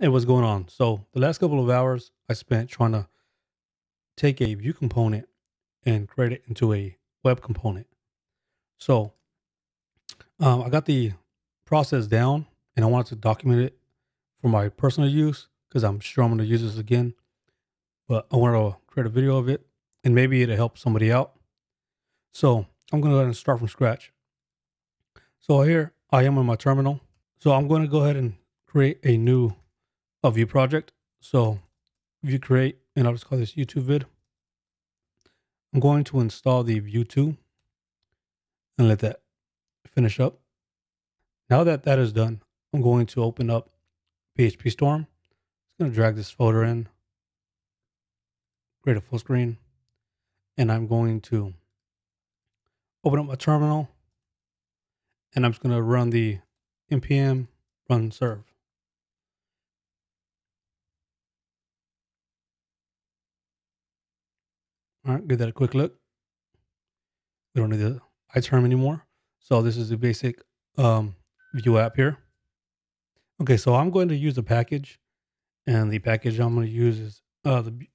Hey, what's going on? So the last couple of hours I spent trying to take a Vue component and create it into a web component. So um, I got the process down and I wanted to document it for my personal use because I'm sure I'm going to use this again. But I wanted to create a video of it and maybe it'll help somebody out. So I'm going to go ahead and start from scratch. So here I am on my terminal. So I'm going to go ahead and create a new Vue project. So vue create, and I'll just call this YouTube vid. I'm going to install the Vue 2 and let that finish up. Now that that is done, I'm going to open up PHP Storm. It's going to drag this folder in, create a full screen, and I'm going to open up my terminal, and I'm just going to run the npm run serve. All right, give that a quick look. We don't need the iTerm anymore. So this is the basic um, Vue app here. Okay, so I'm going to use a package, and the package I'm going to use is uh, the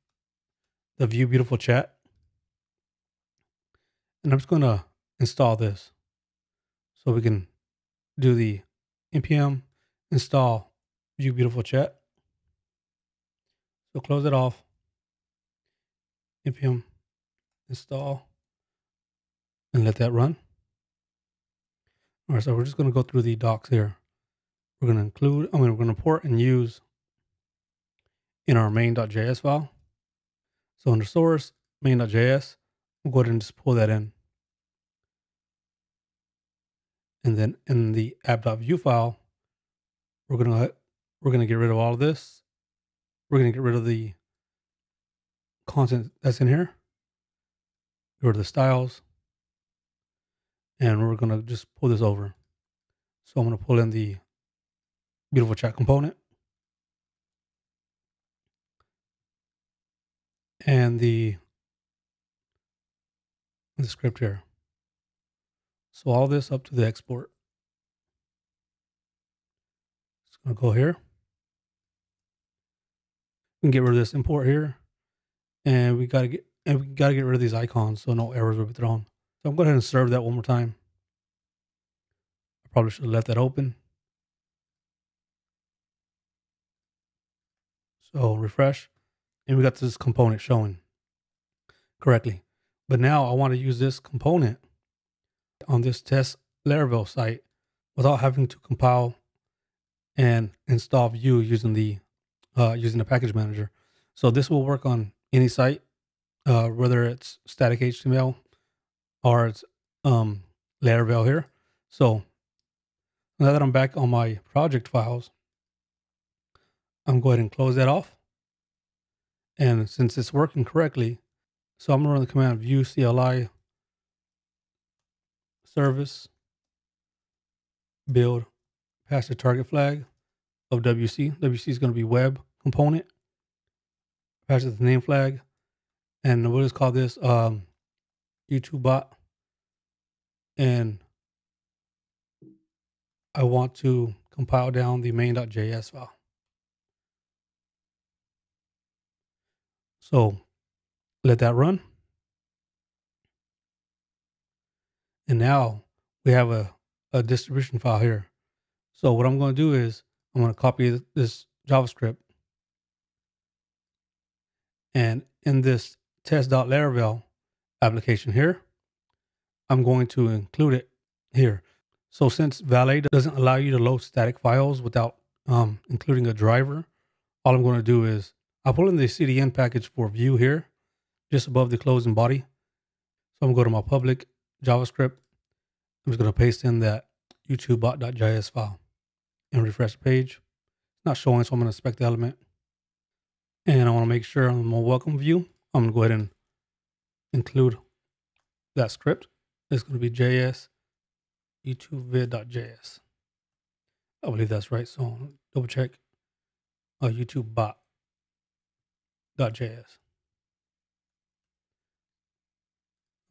the Vue Beautiful Chat, and I'm just going to install this so we can do the npm install Vue Beautiful Chat. So close it off. npm install and let that run. All right, so we're just going to go through the docs here. We're going to include, I mean, we're going to import and use in our main.js file. So under source, main.js, we'll go ahead and just pull that in. And then in the app.vue file, we're going to we're going to get rid of all of this. We're going to get rid of the content that's in here. Go to the styles. And we're going to just pull this over. So I'm to pull in the beautiful chat component. And the the script here. So all this up to the export. It's to go here. We can get rid of this import here. And we got to get and we got to get rid of these icons so no errors will be thrown. So I'm going to ahead and serve that one more time. I probably should have left that open. So refresh, and we got this component showing correctly. But now I want to use this component on this test Laravel site without having to compile and install Vue using the uh, using the package manager. So this will work on any site, uh, whether it's static HTML or it's um, Laravel here. So now that I'm back on my project files, I'm going and close that off. And since it's working correctly, so I'm gonna run the command vue CLI service build pass the target flag of WC. WC is going to be web component. Pass it the name flag. And we'll just call this um, YouTube bot. And I want to compile down the main.js file. So let that run. And now we have a, a distribution file here. So what I'm going to do is I'm going to copy this JavaScript. And in this test.laravel application here, I'm going to include it here. So since Valet doesn't allow you to load static files without um, including a driver, all I'm going to do is I'll pull in the CDN package for Vue here, just above the closing body. So I'm going to go to my public JavaScript. I'm just going to paste in that YouTube bot.js file and refresh the page. It's not showing, so I'm going to inspect the element. And I want to make sure I'm on welcome view, I'm going to go ahead and include that script. It's going to be JS YouTube vid.js. I believe that's right. So double check uh, YouTube bot.js.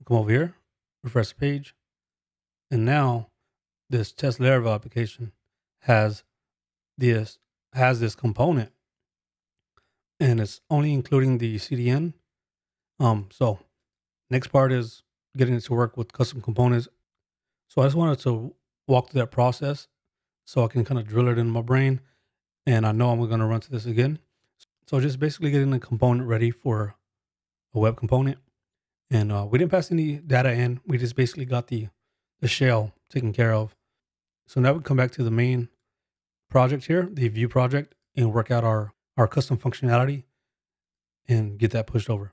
Come over here, refresh the page. And now this test Laravel application has this has this component and it's only including the CDN. Um, so next part is getting it to work with custom components. So I just wanted to walk through that process so I can kind of drill it in my brain. And I know I'm going to run to this again. So just basically getting the component ready for a web component. And uh, we didn't pass any data in. We just basically got the, the shell taken care of. So now we come back to the main project here, the Vue project, and work out our, our custom functionality and get that pushed over.